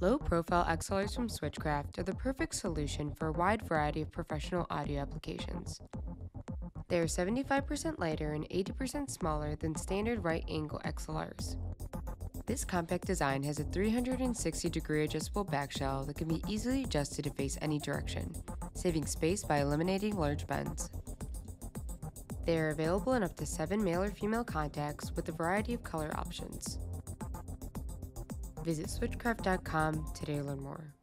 Low profile XLRs from Switchcraft are the perfect solution for a wide variety of professional audio applications. They are 75% lighter and 80% smaller than standard right angle XLRs. This compact design has a 360 degree adjustable backshell that can be easily adjusted to face any direction, saving space by eliminating large bends. They are available in up to 7 male or female contacts with a variety of color options. Visit switchcraft.com today to learn more.